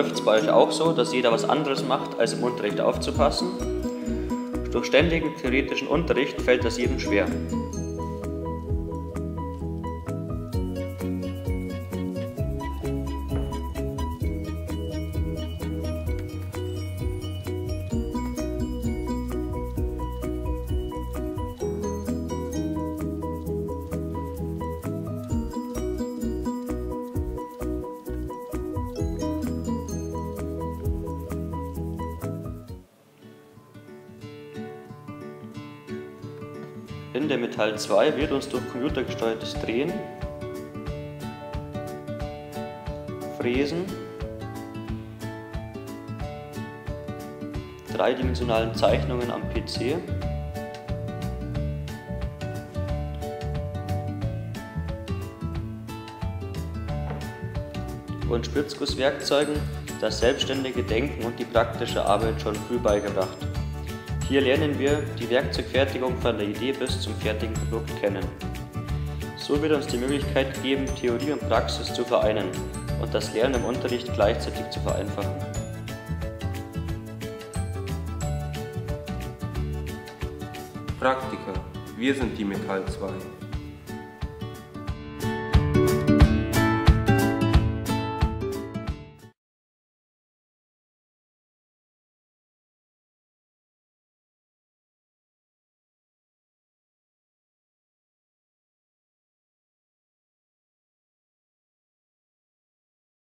läuft es bei euch auch so, dass jeder was anderes macht, als im Unterricht aufzupassen? Durch ständigen theoretischen Unterricht fällt das jedem schwer. In der Metall 2 wird uns durch computergesteuertes Drehen, Fräsen, dreidimensionalen Zeichnungen am PC und Spritzgusswerkzeugen das selbstständige Denken und die praktische Arbeit schon früh beigebracht. Hier lernen wir die Werkzeugfertigung von der Idee bis zum fertigen Produkt kennen. So wird uns die Möglichkeit gegeben, Theorie und Praxis zu vereinen und das Lernen im Unterricht gleichzeitig zu vereinfachen. Praktiker, wir sind die Metall 2.